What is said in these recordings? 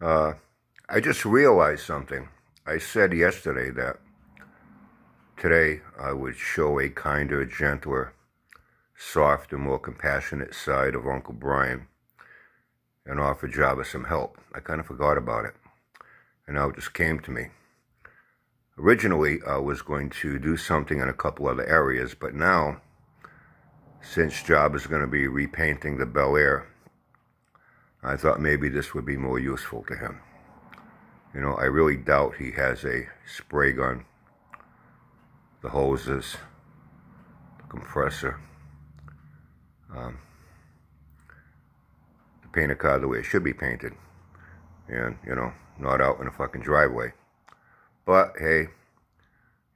Uh, I just realized something. I said yesterday that today I would show a kinder, gentler, softer, more compassionate side of Uncle Brian and offer Jabba some help. I kind of forgot about it. And now it just came to me. Originally, I was going to do something in a couple other areas, but now, since Jabba is going to be repainting the Bel Air I thought maybe this would be more useful to him. You know, I really doubt he has a spray gun, the hoses, the compressor, um, to paint a car the way it should be painted. And, you know, not out in a fucking driveway. But, hey,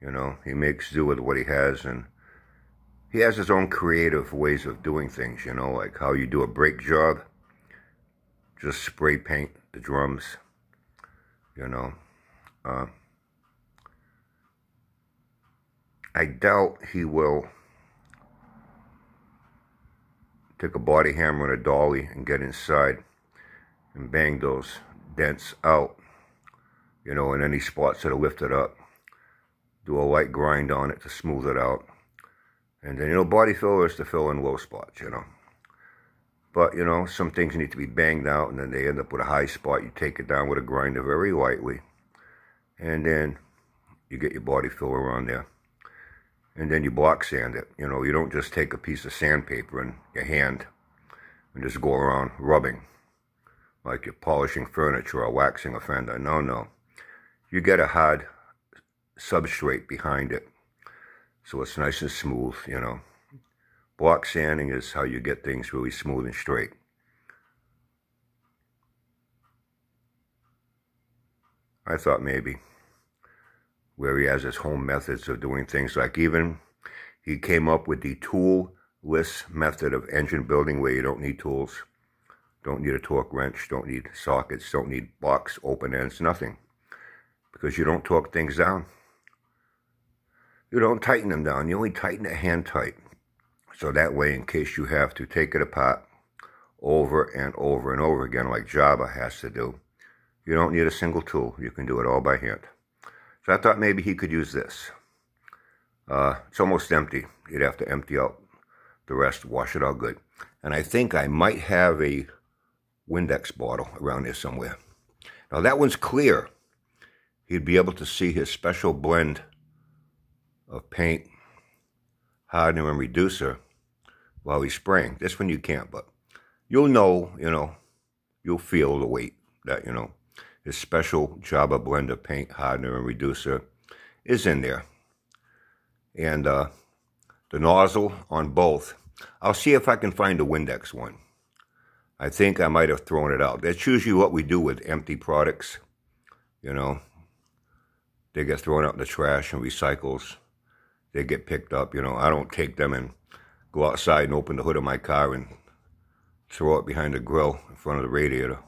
you know, he makes do with what he has and he has his own creative ways of doing things, you know, like how you do a brake job just spray paint the drums, you know. Uh, I doubt he will take a body hammer and a dolly and get inside and bang those dents out, you know, in any spots that are lifted up. Do a light grind on it to smooth it out. And then, you know, body filler is to fill in low spots, you know. But, you know, some things need to be banged out and then they end up with a high spot. You take it down with a grinder very lightly. And then you get your body filler on there. And then you block sand it. You know, you don't just take a piece of sandpaper in your hand and just go around rubbing like you're polishing furniture or waxing a fender. No, no. You get a hard substrate behind it so it's nice and smooth, you know. Block sanding is how you get things really smooth and straight. I thought maybe where he has his home methods of doing things like even he came up with the tool-less method of engine building where you don't need tools, don't need a torque wrench, don't need sockets, don't need box open ends, nothing. Because you don't torque things down. You don't tighten them down. You only tighten it hand tight. So that way, in case you have to take it apart over and over and over again, like Jabba has to do, you don't need a single tool. You can do it all by hand. So I thought maybe he could use this. Uh, it's almost empty. You'd have to empty out the rest, wash it all good. And I think I might have a Windex bottle around here somewhere. Now that one's clear. He'd be able to see his special blend of paint hardener and reducer while he's spraying. This one you can't, but you'll know, you know, you'll feel the weight that, you know, his special Jabba blender paint hardener and reducer is in there. And uh, the nozzle on both. I'll see if I can find a Windex one. I think I might have thrown it out. That's usually what we do with empty products. You know, they get thrown out in the trash and recycles they get picked up. You know, I don't take them and go outside and open the hood of my car and throw it behind the grill in front of the radiator,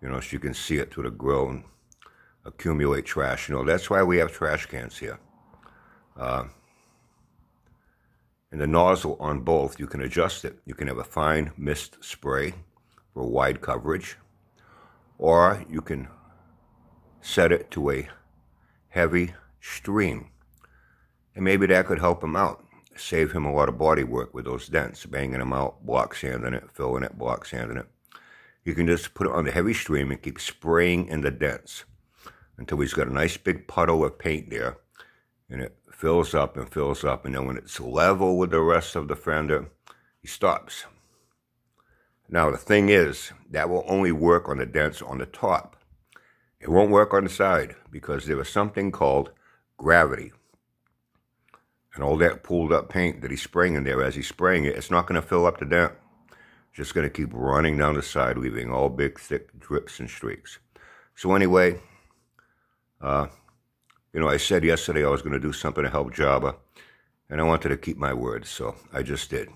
you know, so you can see it through the grill and accumulate trash. You know, that's why we have trash cans here. Uh, and the nozzle on both, you can adjust it. You can have a fine mist spray for wide coverage, or you can set it to a heavy stream and maybe that could help him out, save him a lot of body work with those dents, banging them out, block sanding it, filling it, block sanding it. You can just put it on the heavy stream and keep spraying in the dents until he's got a nice big puddle of paint there. And it fills up and fills up. And then when it's level with the rest of the fender, he stops. Now, the thing is, that will only work on the dents on the top. It won't work on the side because there is something called gravity and all that pulled up paint that he's spraying in there as he's spraying it, it's not going to fill up the dent. It's just going to keep running down the side, leaving all big, thick drips and streaks. So anyway, uh, you know, I said yesterday I was going to do something to help Jabba, and I wanted to keep my word, so I just did.